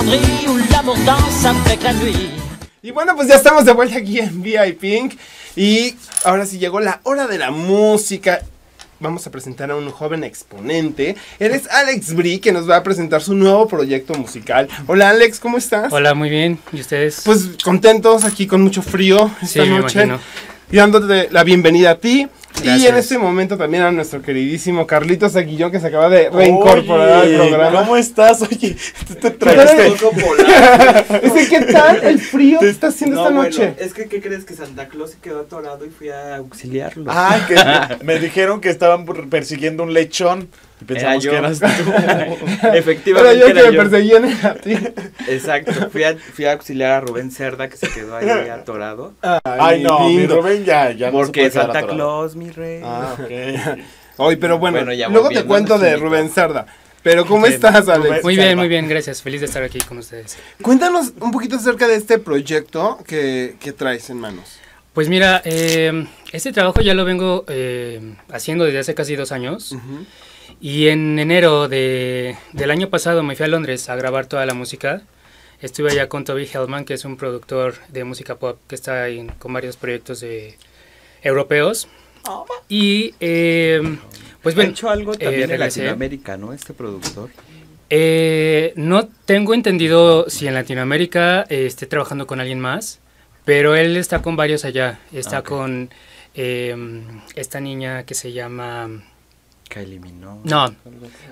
cendrille où l'amour danse avec la nuit. Y bueno, pues ya estamos de vuelta aquí en VIP y ahora sí llegó la hora de la música. Vamos a presentar a un joven exponente. Eres Alex Brie, que nos va a presentar su nuevo proyecto musical. Hola Alex, ¿cómo estás? Hola, muy bien. ¿Y ustedes? Pues contentos aquí con mucho frío esta Sí, me noche. imagino. Y dándote la bienvenida a ti. Y en este momento también a nuestro queridísimo Carlitos Aguillón que se acaba de reincorporar Oye, al programa. ¿Cómo estás? Oye, tú te. Dice, ¿qué tal el frío que está haciendo No, esta bueno, noche? es que, ¿qué crees? Que Santa Claus se quedó atorado y fui a auxiliarlo. Ay, que me dijeron que estaban persiguiendo un lechón. Y pensamos yo. que eras tú. Era Efectivamente yo era que me yo. perseguían a ti. Exacto, fui a, fui a auxiliar a Rubén Cerda que se quedó ahí atorado. Ay, no, mi. Rubén ya, ya no se Porque puede Santa. Claus, mi rey. Ah, ok. Oye, pero bueno, Bueno, ya luego te cuento de Rubén Cerda. Pero ¿cómo estás, Alex? Muy bien, muy bien, gracias. Feliz de estar aquí con ustedes. Cuéntanos un poquito acerca de este proyecto que, que traes en manos. Pues mira, eh, este trabajo ya lo vengo eh, haciendo desde hace casi dos años. Y en enero de, del año pasado me fui a Londres a grabar toda la música. Estuve allá con Toby Hellman, que es un productor de música pop que está ahí con varios proyectos de, europeos. Y eh, pues ¿Ha bueno, hecho algo eh, también en regresé. Latinoamérica, ¿no? Este productor. Eh, no tengo entendido si en Latinoamérica eh, esté trabajando con alguien más, pero él está con varios allá. Está Ah, con eh, esta niña que se llama... Kylie Minogue. No,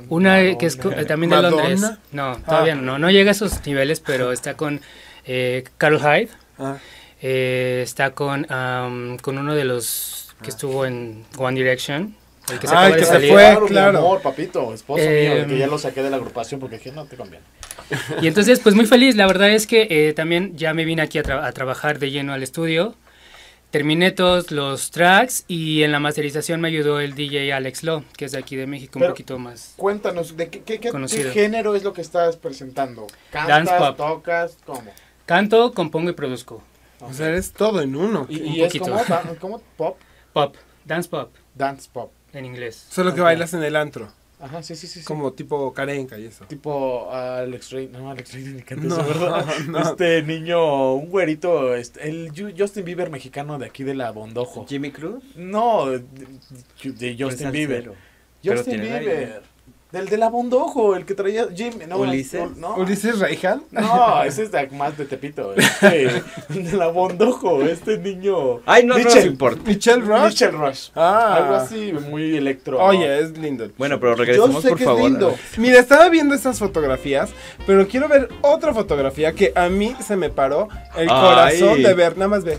una que es también de ¿Madonna? Londres. No, todavía Ah. no, no llega a esos niveles, pero está con eh, Carol Hyde. Ah. eh, está con, am, con uno de los que estuvo en One Direction. El que se Ah, acaba el de que se salir. fue. Claro, mi claro. amor, papito, esposo Eh, mío, el que ya lo saqué de la agrupación porque dije, no te conviene. Y entonces, pues muy feliz. La verdad es que eh, también ya me vine aquí a, tra- a trabajar de lleno al estudio. Terminé todos los tracks y en la masterización me ayudó el DJ Alex Lo, que es de aquí de México, un poquito más. Cuéntanos, ¿de qué, qué, qué- Conocido. qué género es lo que estás presentando? ¿Cantas, Dance pop. tocas, cómo? Canto, compongo y produzco. O sea, eres todo en uno. Y, un y es como, pop, Pop, dance pop dance pop. en inglés. Solo que bailas en el antro. Ajá, sí, sí, sí. sí. Como tipo carenca y eso. Tipo Alex Ray, no, Alex Ray ni canta No, eso, ¿verdad? no. Este niño, un güerito, este, el Ju- Justin Bieber mexicano de aquí de la Bondojo. Jimmy Cruz. No, de, de Pues Justin al Bieber. Justin Bieber. Del de la Bondojo, el que traía Jim. No, ¿Ulises? No, ¿Ulises Reijal? no, ese es de, más de Tepito. Este, de la Bondojo, este niño. Ay, no, no Michel. nos importa. ¿Michelle Rush? Michel Rush. Ah. Algo así, muy electro. Oye, es lindo. Bueno, pero Yo regresemos sé por que es favor. lindo. Mira, estaba viendo estas fotografías, pero quiero ver otra fotografía que a mí se me paró el Ay. corazón de ver. Nada más ve.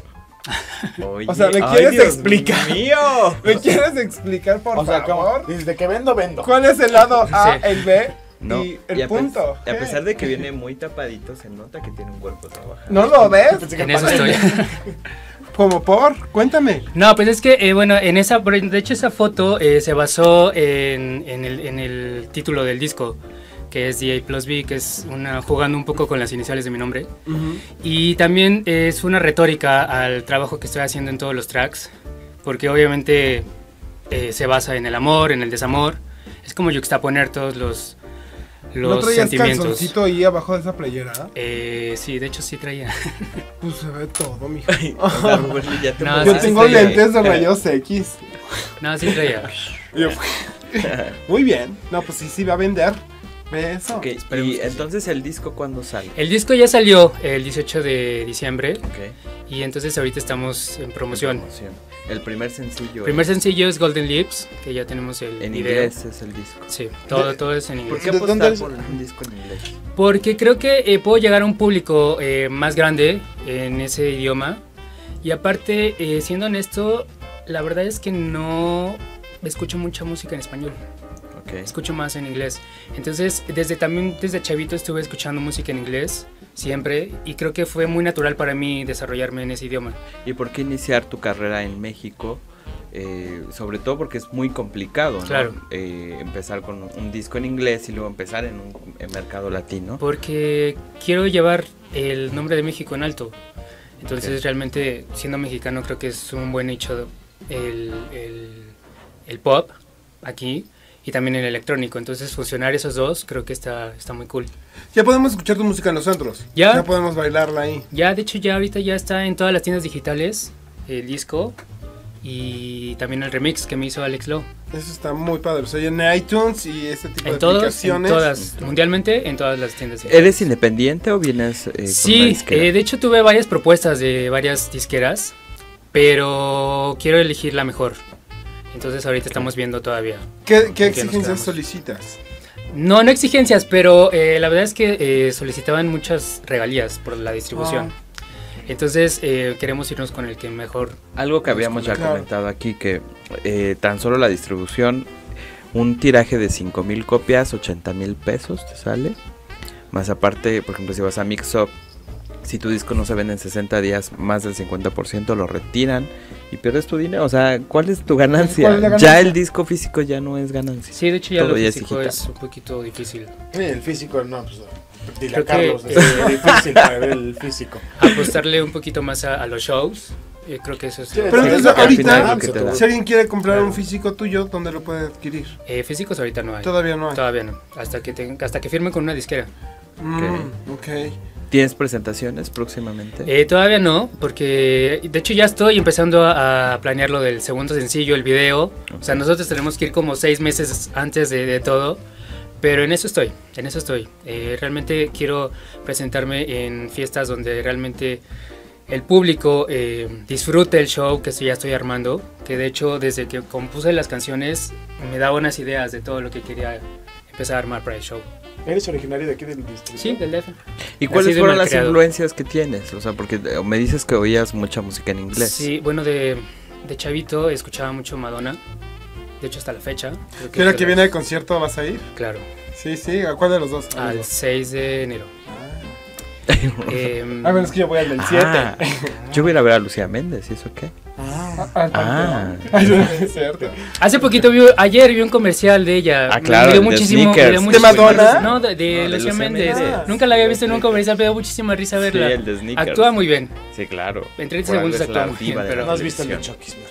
Oye, O sea, ¿me ay, quieres Dios explicar? mío! ¿Me quieres explicar, por O sea, favor? desde que vendo, vendo. ¿Cuál es el lado A, Sí. el B No, y el a pe- punto? A pesar de que viene muy tapadito, se nota que tiene un cuerpo trabajado. ¿No lo ves? En eso estoy. Como por, cuéntame. No, pues es que, eh, bueno, en esa, de hecho esa foto eh, se basó en, en el, en el título del disco, que es DA Plus B, que es una, jugando un poco con las iniciales de mi nombre. Y también es una retórica al trabajo que estoy haciendo en todos los tracks, porque obviamente eh, se basa en el amor, en el desamor. Es como yuxtaponer todos los, los ¿No traías sentimientos. calzoncito ahí abajo de esa playera? Eh, sí, de hecho sí traía. Pues se ve todo, mijo. No, Yo sí, tengo sí, lentes de rayos X. no, sí traía. Muy bien. No, pues sí, sí va a vender. Eso. Ok, y entonces el disco cuándo sale? El disco ya salió el 18 de diciembre Ok. y entonces ahorita estamos en promoción. Promoción. El primer sencillo. El primer es- sencillo es Golden Lips, que ya tenemos el en video. inglés es el disco. Sí, todo, De- todo es en ¿Por inglés. qué ¿De apostar dónde es? por un disco en inglés? Porque creo que eh, puedo llegar a un público eh, más grande en ese idioma. Y aparte, eh, siendo honesto, la verdad es que no escucho mucha música en español. Ok. Escucho más en inglés. Entonces, desde también desde chavito estuve escuchando música en inglés siempre y creo que fue muy natural para mí desarrollarme en ese idioma. ¿Y por qué iniciar tu carrera en México? Eh, sobre todo porque es muy complicado, ¿no? Claro. Eh, empezar con un disco en inglés y luego empezar en un en mercado latino. Porque quiero llevar el nombre de México en alto. Entonces, realmente, siendo mexicano, creo que es un buen nicho el, el- el pop aquí. Y también el electrónico. Entonces fusionar esos dos creo que está, está muy cool. Ya podemos escuchar tu música en los centros. Ya. Ya podemos bailarla ahí. Ya, de hecho, ya ahorita ya está en todas las tiendas digitales el disco y también el remix que me hizo Alex Lowe. Eso está muy padre. O sea, en iTunes y ese tipo En de todas, en aplicaciones. todas, mundialmente en todas las tiendas. digitales. ¿Eres independiente o vienes eh, Sí, eh, de hecho tuve varias propuestas de varias disqueras, pero quiero elegir la mejor. Entonces ahorita estamos viendo todavía. ¿Qué, qué ¿En qué nos exigencias solicitas? No, no exigencias, pero eh, la verdad es que eh, solicitaban muchas regalías por la distribución. Entonces eh, queremos irnos con el que mejor. Algo que habíamos ya Claro. comentado aquí, que eh, tan solo la distribución, un tiraje de 5 mil copias, 80 mil pesos te sale. Más aparte, por ejemplo, si vas a Mixup, si tu disco no se vende en 60 días, más del 50% lo retiran y pierdes tu dinero. O sea, ¿cuál es tu ganancia? ¿Cuál es la Ya ganancia? el disco físico ya no es ganancia. Sí, de hecho ya Todo lo ya es físico digital. es un poquito difícil. Sí, el físico, no, pues. Dile a Carlos, que, es eh, difícil para ver el físico. Apostarle un poquito más a, a los shows. eh, creo que eso es. Sí, Pero entonces es lo ahorita, lo te te-. Si alguien quiere comprar Claro. un físico tuyo, ¿dónde lo puede adquirir? Eh, físicos ahorita no hay. Todavía no hay. Todavía no. Hasta que, ten- hasta que firme con una disquera. Mm, ok. ¿Tienes presentaciones próximamente? Eh, todavía no, porque de hecho ya estoy empezando a, a planear lo del segundo sencillo, el video. O sea, nosotros tenemos que ir como seis meses antes de, de todo. Pero en eso estoy, en eso estoy. Eh, realmente quiero presentarme en fiestas donde realmente el público eh, disfrute el show que ya estoy armando. Que de hecho desde que compuse las canciones me daba unas ideas de todo lo que quería empezar a armar para el show. ¿Eres originario de aquí del distrito? Sí, del DF. ¿Y cuáles así fueron las influencias que tienes? O sea, porque eh, me dices que oías mucha música en inglés. Sí, bueno, de, de chavito escuchaba mucho Madonna. De hecho, hasta la fecha. creo ¿Qué hora fue que viene de concierto vas a ir? Claro, Sí, sí. ¿A cuál de los dos? Los al dos. 6 de enero. Em, A ver, es que yo voy al del 7. Ah, yo voy a ir a ver a Lucía Méndez, ¿y eso qué? Ah, es cierto. hace poquito vi, ayer vi un comercial de ella. Ah, Me- claro, me dio de muchísimo, me Snickers. dio ¿De Madonna? No, de, de No, de Lucía Méndez. Méndez. Nunca la había visto en un comercial, me dio muchísima risa verla. Sí, el de Snickers. Actúa muy bien. Sí, claro. En 30 Por algo segundos actúa muy bien, pero- No has visto el de. Chucky.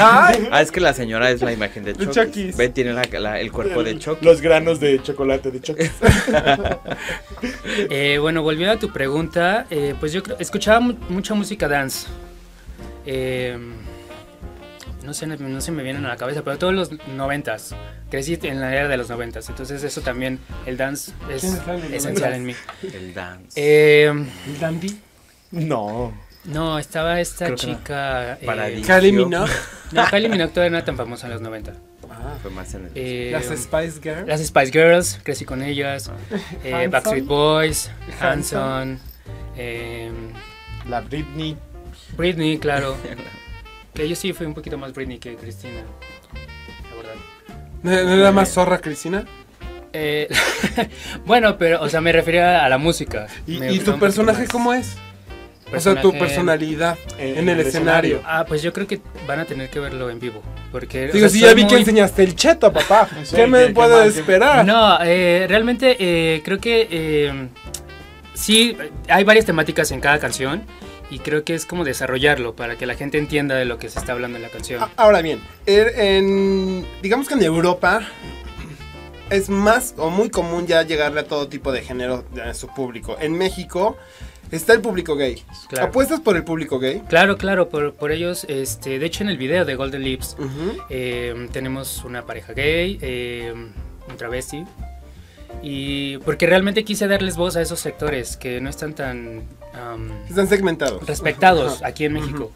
Ah, es que la señora es la imagen de Chucky. Ve, tiene la- la- el cuerpo de Chucky. Los granos de chocolate de Chucky. Eh, bueno, volviendo a tu pregunta, eh, pues yo creo- escuchaba mu- mucha música dance. Eh, no sé, no, se me vienen a la cabeza, pero todos los noventas. Crecí en la era de los noventas, entonces eso también, el dance es ¿Quién está en los esencial en mí. El dance. Eh, ¿El Dandy? No. no, estaba esta Creo chica... eh. Kylie Minogue. no, Kylie Minogue todavía no era tan famosa en los 90. Fue más en el. Eh, Las Spice Girls. las Spice Girls, crecí con ellas. eh. Backstreet Boys, Hanson. Hanson, eh, La Britney. Britney, claro. Que yo sí fui un poquito más Britney que Cristina. La verdad. ¿No no era más zorra, Cristina? Eh, bueno, pero, o sea, me refería a la música. ¿Y, Me y tu un personaje cómo es? O sea, tu Personaje- personalidad En- en el el escenario. Ah, pues yo creo que van a tener que verlo en vivo. Porque. o Digo, sea, si ya vi que muy- enseñaste el cheto, papá. Sí, ¿Qué me. ¿Qué- esperar? No, eh, realmente eh, creo que eh, sí, hay varias temáticas en cada canción. Y creo que es como desarrollarlo para que la gente entienda de lo que se está hablando en la canción. Ahora bien, er- en, digamos que en Europa es más o muy común ya llegarle a todo tipo de género a su público. En México está el público gay. Claro. ¿Apuestas por el público gay? Claro, claro, por, por ellos, este, de hecho en el video de Golden Lips eh, tenemos una pareja gay, eh, un travesti, y porque realmente quise darles voz a esos sectores que no están tan am, Están segmentados. respectados Ajá. aquí en México.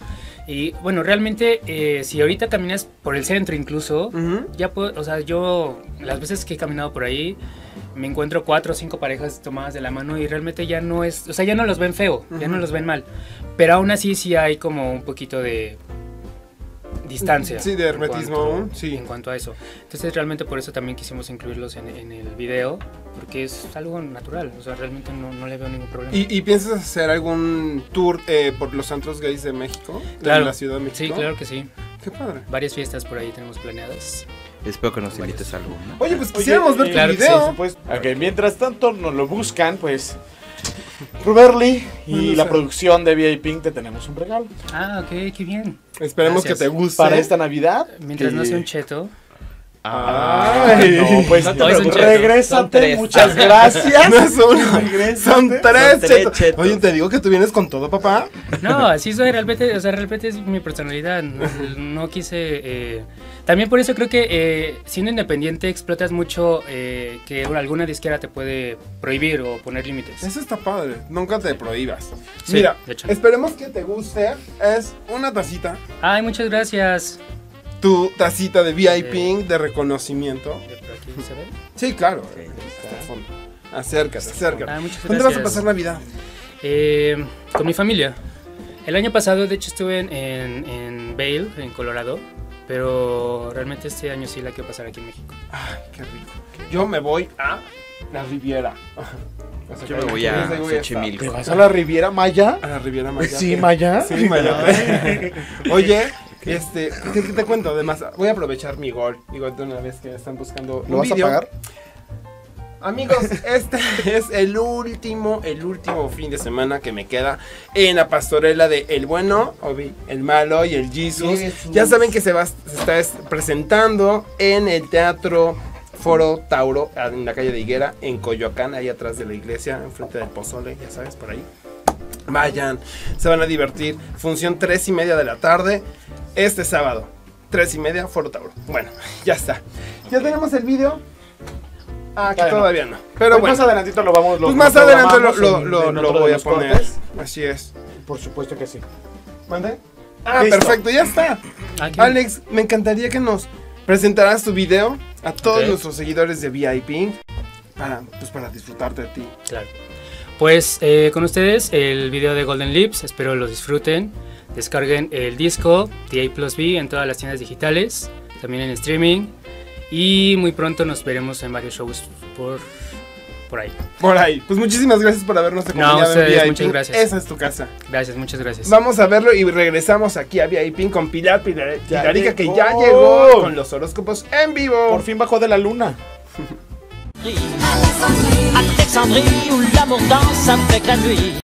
Y bueno, realmente eh, si ahorita caminas por el centro incluso, Ujú. ya puedo, o sea, yo las veces que he caminado por ahí me encuentro cuatro o cinco parejas tomadas de la mano y realmente ya no es, o sea, ya no los ven feo, ya no los ven mal, pero aún así sí hay como un poquito de distancia. Sí, de en hermetismo cuanto- aún, sí. En cuanto a eso. Entonces realmente por eso también quisimos incluirlos en, en el video, porque es algo natural, o sea, realmente no, no le veo ningún problema. ¿Y, y piensas hacer algún tour eh, por los antros gays de México? Claro. De la Ciudad de México. Sí, claro que sí. Qué padre. Varias fiestas por ahí tenemos planeadas. Espero que nos invites a alguna. Oye, pues Oye, quisiéramos ver eh, tu claro que video. Pues, ok, mientras tanto nos lo buscan, pues. Ruberly y No, no la producción de VIP Pink te tenemos un regalo. Ah, ok, qué bien. Esperemos Gracias. que te guste. Para esta Navidad. Mientras que- no sea un cheto. Ay, no, pues No, regrésate, muchas gracias. No es uno, son tres Son tres chetos. chetos. Oye, te digo que tú vienes con todo, papá. No, así soy realmente, o sea, realmente es mi personalidad. No, no quise. eh, también por eso creo que eh, siendo independiente explotas mucho eh, que alguna disquera te puede prohibir o poner límites. Eso está padre, nunca te prohíbas. Sí, Mira, de hecho. esperemos que te guste. Es una tacita, Ay, muchas gracias. Tu tacita de VIP Sí. de reconocimiento. Aquí se ve. Sí, claro. Sí. Acércate, acércate. Ah, ¿Dónde vas a pasar Navidad? Eh, con mi familia. El año pasado, de hecho, estuve en, en, en Vail, en Colorado. Pero realmente este año sí la quiero pasar aquí en México. Ay, qué rico. Yo me voy a la Riviera. O sea, Yo me voy a. Xochimilco. ¿Te vas a la Riviera Maya? A la Riviera Maya. Sí, Maya. Sí, Maya. Oye, ¿qué, qué te cuento? Además, voy a aprovechar mi gol. Digo, de una vez que están buscando ¿Lo un vas a pagar? Amigos, este es el último, el último fin de semana que me queda en la pastorela de El Bueno, Obi, El Malo y El Jesus. Jesús. Ya saben que se, va, se está es- presentando en el Teatro Foro Tauro, en la calle de Higuera, en Coyoacán, ahí atrás de la iglesia, enfrente del Pozole, ya sabes, por ahí. Vayan, se van a divertir. Función 3 y media de la tarde, este sábado. 3 y media, Foro Tauro. Bueno, ya está. ¿Ya tenemos el video? Ah, que Todavía no. todavía no. Pero Pues bueno. más adelantito lo vamos. lo- Pues lo más adelante lo, lo- en- en voy a poner. cortes. Así es. Por supuesto que sí. ¿Mande? Ah, Listo. perfecto, ya está. Alex, me encantaría que nos presentaras tu video a todos nuestros seguidores de VIP para, pues, para disfrutarte de ti. Claro. Pues eh, con ustedes el video de Golden Lips, espero lo disfruten. Descarguen el disco DA Plus B en todas las tiendas digitales, también en streaming. Y muy pronto nos veremos en varios shows por, por ahí. Por ahí. Pues muchísimas gracias por habernos acompañado ustedes, en VIP. muchas gracias. Esa es tu casa. Gracias, muchas gracias. Vamos a verlo y regresamos aquí a VIP con Pilar, Pilar Ya Pilarica, que ya llegó con los horóscopos en vivo. Por fin bajó de la luna. Alexandrie où l'amour danse avec la nuit.